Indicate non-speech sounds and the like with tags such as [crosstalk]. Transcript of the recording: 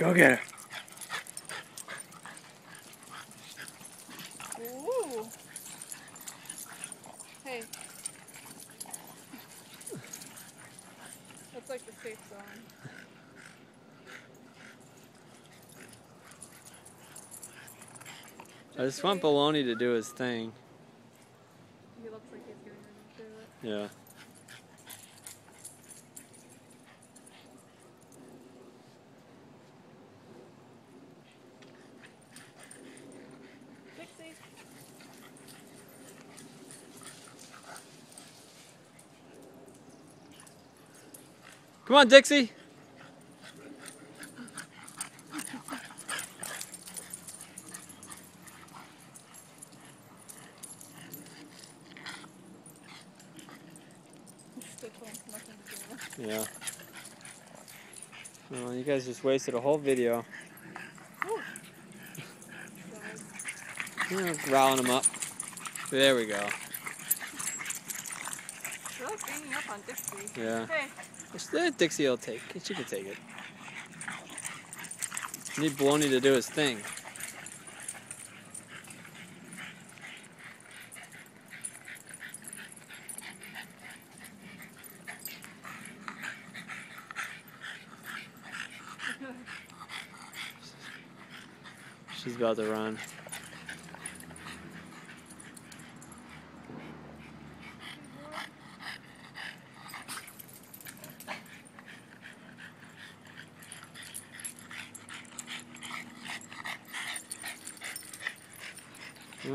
Go get her. Ooh. Hey. That's like the safe zone. I just want Baloney to do his thing. He looks like he's getting ready to do it. Yeah. Come on, Dixie. Stitch wants nothing to do. Yeah. Well, you guys just wasted a whole video. [laughs] You know, riling them up. There we go. Like ganging up on Dixie. Yeah. Hey. Let Dixie will take. She can take it. Need Baloney to do his thing. She's about to run.